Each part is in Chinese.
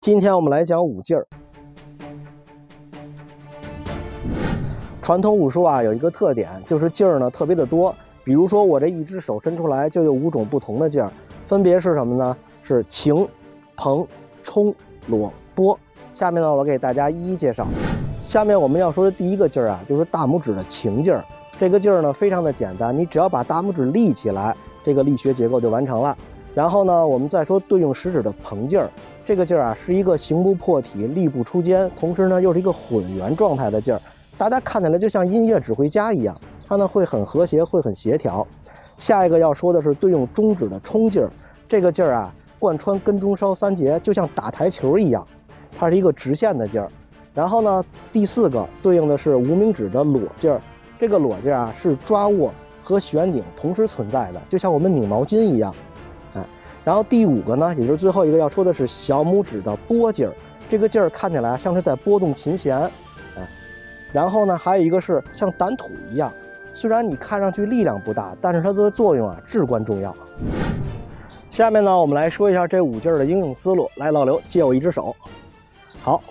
今天我们来讲五劲儿。传统武术啊，有一个特点，就是劲儿呢特别的多。比如说我这一只手伸出来就有五种不同的劲儿，分别是什么呢？是擎、捧、冲、裸、拨。下面呢，我给大家一一介绍。下面我们要说的第一个劲儿啊，就是大拇指的擎劲儿。这个劲儿呢，非常的简单，你只要把大拇指立起来，这个力学结构就完成了。然后呢，我们再说对应食指的捧劲儿。这个劲儿啊，是一个形不破体、力不出肩，同时呢又是一个混元状态的劲儿，大家看起来就像音乐指挥家一样，它呢会很和谐，会很协调。下一个要说的是对应中指的冲劲儿，这个劲儿啊贯穿根中梢三节，就像打台球一样，它是一个直线的劲儿。然后呢，第四个对应的是无名指的裸劲儿，这个裸劲儿啊是抓握和旋拧同时存在的，就像我们拧毛巾一样。然后第五个呢，也就是最后一个要说的是小拇指的拨劲儿，这个劲儿看起来像是在拨动琴弦，哎，然后呢，还有一个是像掸土一样，虽然你看上去力量不大，但是它的作用啊至关重要。下面呢，我们来说一下这五劲儿的应用思路。来，老刘借我一只手。好，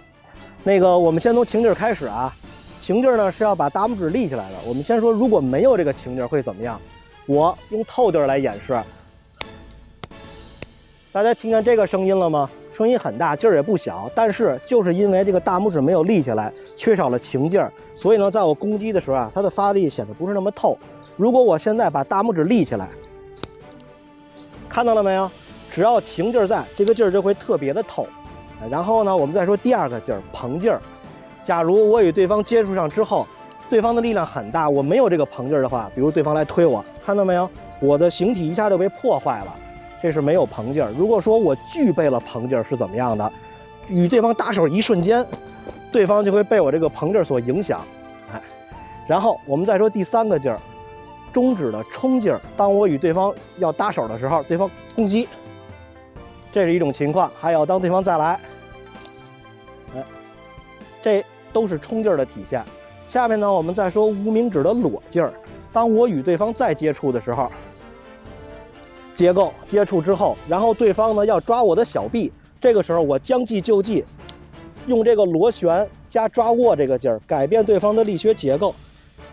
那个我们先从情劲儿开始啊，情劲儿呢是要把大拇指立起来的。我们先说，如果没有这个情劲儿会怎么样？我用透劲儿来演示。大家听见这个声音了吗？声音很大，劲儿也不小。但是就是因为这个大拇指没有立起来，缺少了情劲儿，所以呢，在我攻击的时候啊，它的发力显得不是那么透。如果我现在把大拇指立起来，看到了没有？只要情劲儿在，这个劲儿就会特别的透。然后呢，我们再说第二个劲儿，膨劲儿。假如我与对方接触上之后，对方的力量很大，我没有这个膨劲儿的话，比如对方来推我，看到没有？我的形体一下就被破坏了。这是没有棚劲儿。如果说我具备了棚劲儿，是怎么样的？与对方搭手一瞬间，对方就会被我这个棚劲儿所影响。哎，然后我们再说第三个劲儿，中指的冲劲儿。当我与对方要搭手的时候，对方攻击，这是一种情况。还有当对方再来，哎，这都是冲劲儿的体现。下面呢，我们再说无名指的裸劲儿。当我与对方再接触的时候。结构接触之后，然后对方呢要抓我的小臂，这个时候我将计就计，用这个螺旋加抓握这个劲儿改变对方的力学结构，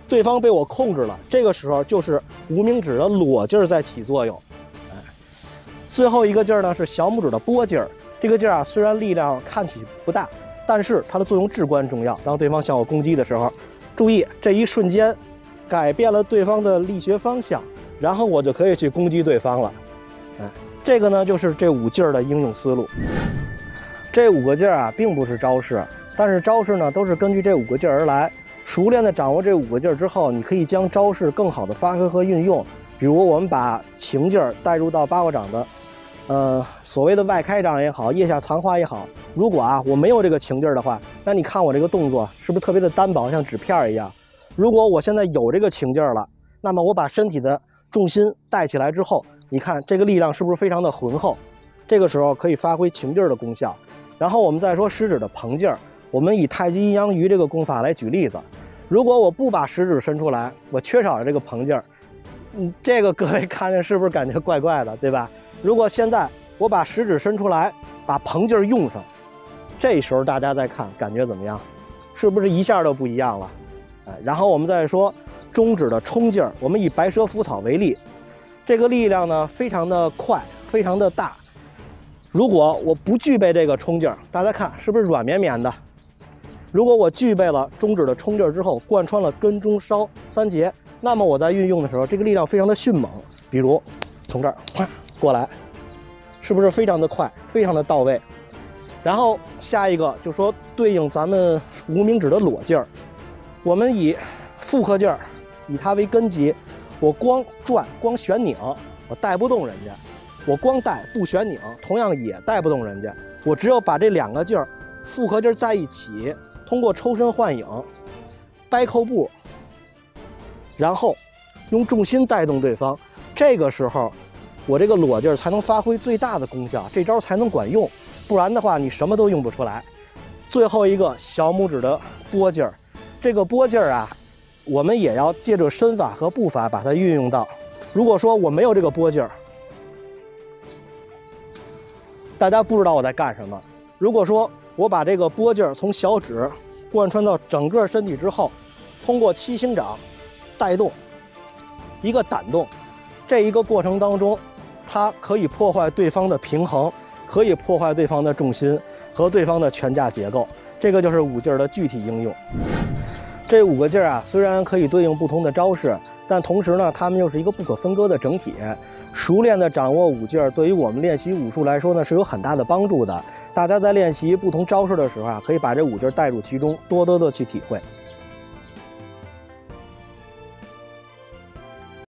对方被我控制了，这个时候就是无名指的裸劲儿在起作用。哎，最后一个劲儿呢是小拇指的拨劲儿，这个劲儿啊虽然力量看起不大，但是它的作用至关重要。当对方向我攻击的时候，注意这一瞬间改变了对方的力学方向。然后我就可以去攻击对方了，嗯，这个呢就是这五劲儿的应用思路。这五个劲儿啊，并不是招式，但是招式呢都是根据这五个劲儿而来。熟练的掌握这五个劲儿之后，你可以将招式更好的发挥和运用。比如我们把情劲儿带入到八卦掌的，呃，所谓的外开掌也好，腋下藏花也好。如果啊我没有这个情劲儿的话，那你看我这个动作是不是特别的单薄，像纸片儿一样？如果我现在有这个情劲儿了，那么我把身体的重心带起来之后，你看这个力量是不是非常的浑厚？这个时候可以发挥擎劲儿的功效。然后我们再说食指的膨劲儿，我们以太极阴阳鱼这个功法来举例子。如果我不把食指伸出来，我缺少了这个膨劲儿，嗯，这个各位看见是不是感觉怪怪的，对吧？如果现在我把食指伸出来，把膨劲儿用上，这时候大家再看感觉怎么样？是不是一下都不一样了？哎，然后我们再说。中指的冲劲儿，我们以白蛇浮草为例，这个力量呢非常的快，非常的大。如果我不具备这个冲劲儿，大家看是不是软绵绵的？如果我具备了中指的冲劲儿之后，贯穿了根中梢三节，那么我在运用的时候，这个力量非常的迅猛。比如从这儿咵过来，是不是非常的快，非常的到位？然后下一个就说对应咱们无名指的裸劲儿，我们以复合劲儿。以它为根基，我光转光旋拧，我带不动人家；我光带不旋拧，同样也带不动人家。我只有把这两个劲儿复合劲儿在一起，通过抽身换影、掰扣步，然后用重心带动对方，这个时候我这个裸劲儿才能发挥最大的功效，这招才能管用。不然的话，你什么都用不出来。最后一个小拇指的拨劲儿，这个拨劲儿啊。我们也要借着身法和步法把它运用到。如果说我没有这个拨劲儿，大家不知道我在干什么。如果说我把这个波劲儿从小指贯穿到整个身体之后，通过七星掌带动一个胆动，这一个过程当中，它可以破坏对方的平衡，可以破坏对方的重心和对方的拳架结构。这个就是五劲儿的具体应用。这五个劲儿啊，虽然可以对应不同的招式，但同时呢，它们又是一个不可分割的整体。熟练的掌握五劲儿，对于我们练习武术来说呢，是有很大的帮助的。大家在练习不同招式的时候啊，可以把这五劲儿带入其中，多多的去体会。